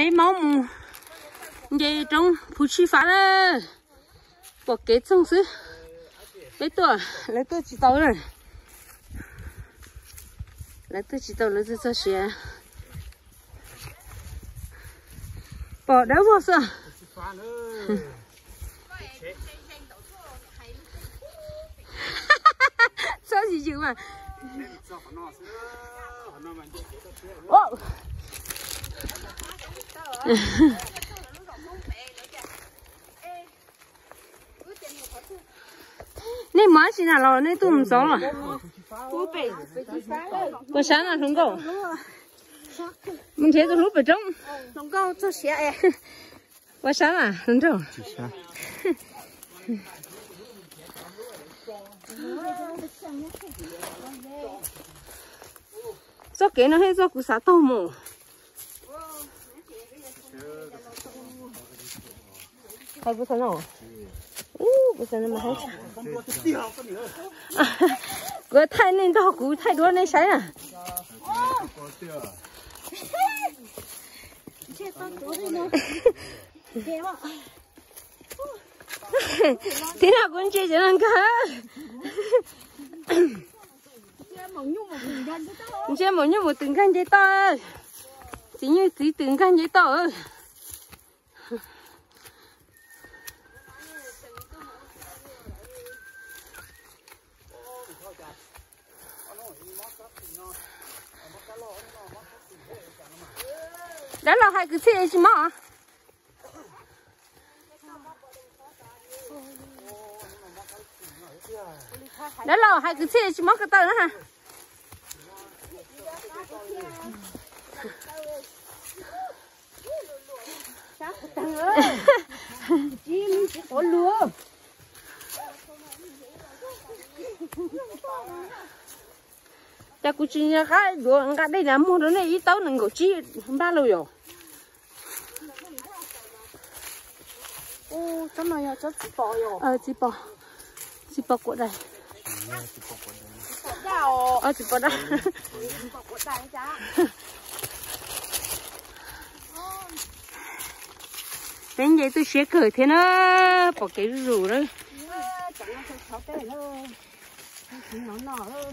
bé máu mù. Về trong phụ chi phá đó bỏ kế trong xứ bé tuổi lấy tôi chỉ tao rồi lấy tôi chỉ tao lấy tôi cho xe bỏ đỡ vô sợ sao gì chứ mà ô mới xin nào nên tôi không sống à có sáng là không có mình thấy tôi lúc ở trong không có cho xe có sáng à? Không rồi cái nó hay do cú xá tàu mồ hay bữa nào u bữa nào mà hay cái thay nên tao cú thay đua nên sai à thế nào cũng chơi cho nó cả chơi một như một từng khăn giấy tờ chỉ như chỉ từng khăn giấy tờ đó là hai cái xe gì mà đó là hai cái xe gì mà cái tờ nữa ha có lúa. Cha cụ chỉ nhà cái đồ cái đây là mua đồ này ít tao nâng cổ chi ba lâu rồi. Ô cái này cho chị bỏ rồi. Ờ chị bỏ. Chị bỏ của đây. Ờ chị bỏ đây. Đến vậy tôi sẽ cười thế nó bỏ cái rủ đấy chẳng nó không khó cái thôi nó nọ thôi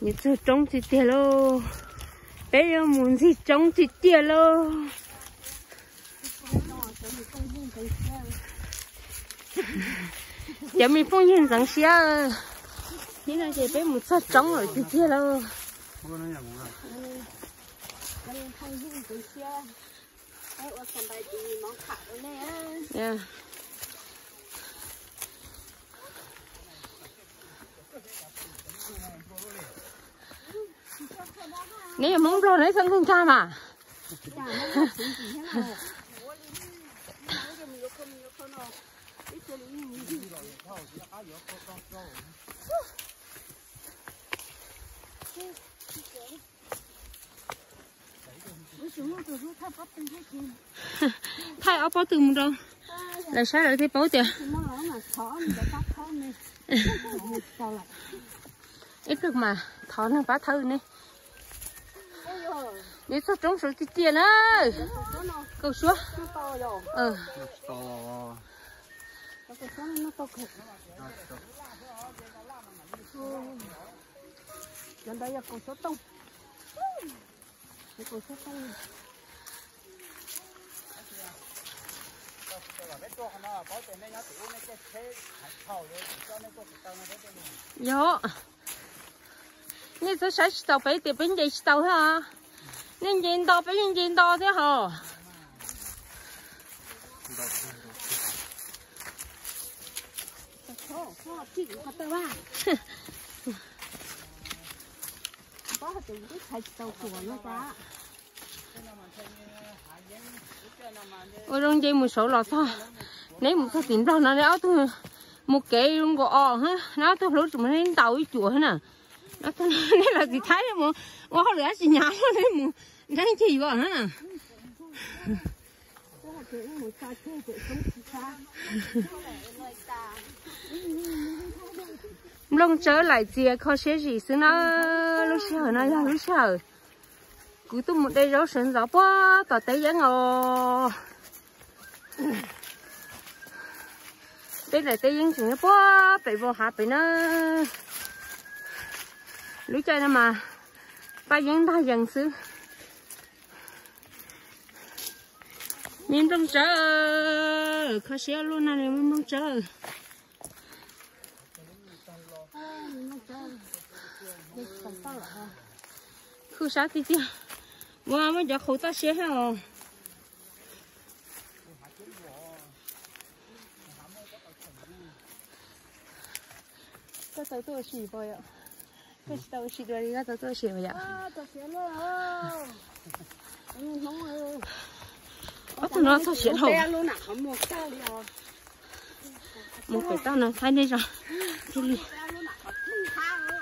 như lô. Lô. Giờ mình phong hiện rằng xe thế là chị bé một sao trống rồi thì tiền lô. Yeah. Nếu rồi cha mà thay áo bao từng đâu là sáng lại thấy bao tiền ít được mà thọ nó phá thư nè nếu sao trống sự tiền á câu xuống ờ Gần đây là cổ số tông. Cổ số tông. Yo. Nên tôi sẽ tàu phải tìm bên gì tàu ha. Nên nhìn to phải nhìn nhìn to thế hả? Thôi, thôi, chị có tao ba. Có hạt tiền cái thạch tàu của nó ra. Ôi rong dây một số lọt thôi. Nếu một cái tiền đâu nó đéo tôi một cái luôn có ọ ha. Nó tôi nó tôi nên là gì thấy mà mà họ lẽ chỉ nhà nó nên mà đang chỉ vợ nó nè lông chớ chơi. Long lại chia khó sẽ gì xứ nó lúc xưa nó ra lúc xưa cứ tụm một đây rau sườn rau quá tỏ tới giá ngò đây là tới giang sườn quá phải vô hạ phải nó lũ chơi nó mà. Ba giang ta dần xứ. Nhìn trong chờ khó xéo luôn này mình đông chờ khu sao tí tí. Wow mới giờ khẩu ta xé hả? Tôi tới tôi chỉ vậy ạ tôi tới xì đuôi đi ra tôi tôi xì bò ạ à tôi xé rồi anh không ơi ở tôi nói tôi xé hậu luôn à không một sao đi rồi một cái tao nó thay đi rồi thì đi luôn à không thang rồi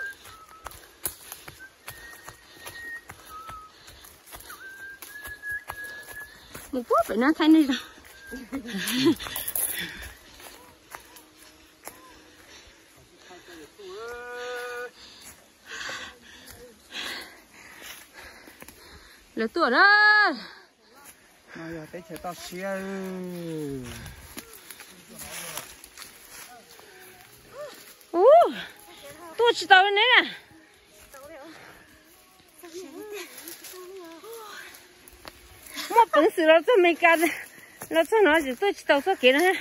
một phút phải nó thay đi rồi lỡ tuổi đó mà giờ tới chờ tao xia ô tôi chỉ tao nè nè một tuần sự nó cho mình cả nó cho nó gì tôi chỉ tao cho kia nữa hả?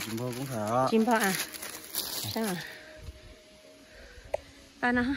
Chim bò cũng thở. Chim bò à? Sao à? ka.